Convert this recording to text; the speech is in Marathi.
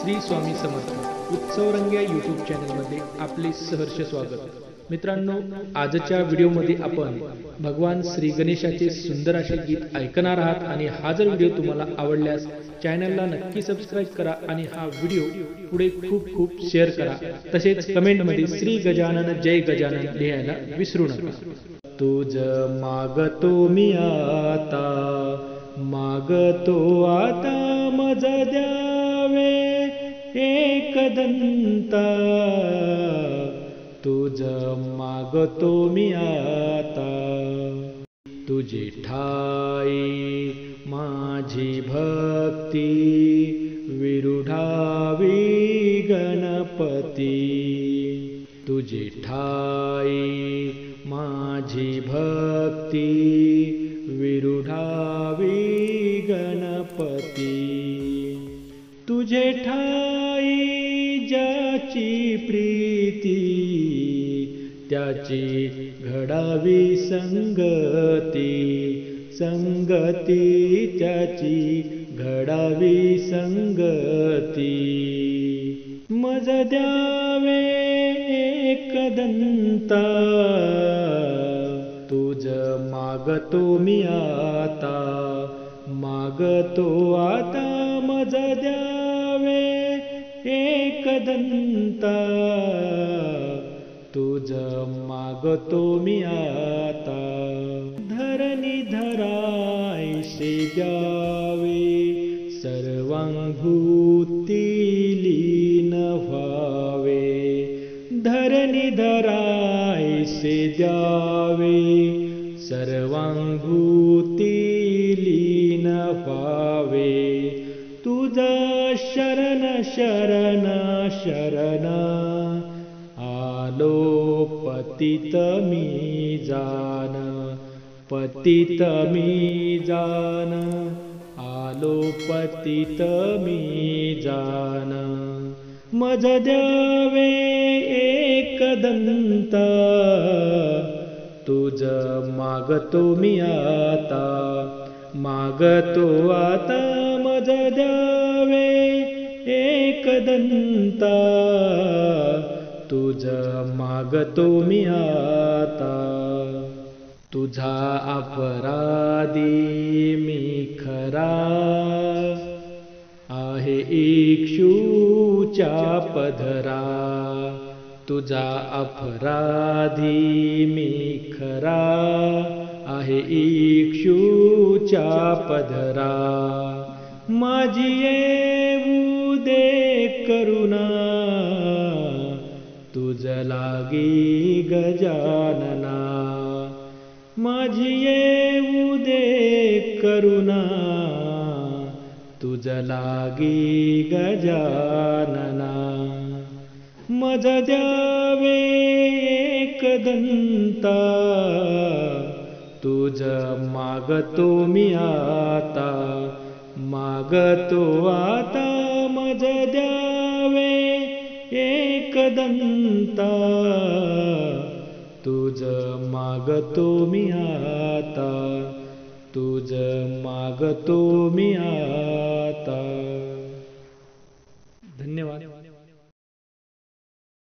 श्री स्वामी समर्थ उत्सवरंग्या यूट्यूब चॅनलमध्ये आपले सहर्ष स्वागत. मित्रांनो आजच्या व्हिडिओमध्ये आपण भगवान श्री गणेशाचे सुंदर असे गीत ऐकणार आहात आणि हा जर व्हिडिओ तुम्हाला आवडल्यास चॅनलला नक्की सबस्क्राईब करा आणि हा व्हिडिओ पुढे खूप खूप शेअर करा. तसेच कमेंटमध्ये श्री गजानन जय गजानन लिहायला विसरू नका. तुझ मागतो मी आता मागतो आता. एकदंता तुझ मागतो मी आता. तुझी ठाई माझी भक्ती विरुढावी गणपती. तुझी ठाई माझी भक्ती विरुढावी गणपती. तुझे ठाई ज्याची प्रीती त्याची घडावी संगती. संगती त्याची घडावी संगती. मज द्यावे एकदंता तुझ मागतो मी आता. मागतो आता एकदंता तुझ मागतो मी आता। धरणी धरायसे द्यावे सर्वांभूती लीन व्हावे। धरणी धरायसे द्यावे सर्वांभूती लीन शरण शरण. आलो पतित मी जान पतित मी जान. आलो पतित मी जान. मज द्यावे एकदंता तुझ मागतो मी आता. मागतो आता मज द्यावे एकदंता तुझ मागतो मी आता. तुझा अपराधी मी खरा आहे इक्षूच्या पधरा. तुझा अपराधी मी खरा आहे इक्षूच्या पधरा. माझी येऊ दे करुणा तुझ लागी गजानना. माझी येऊ दे करुणा तुझ लागी गजानना. मज द्यावे एकदंता तुझ मागतो मी आता मागतो आता मज द्या एकदंता तुझ मागतो मी आता. तुझ मागतो मी आता.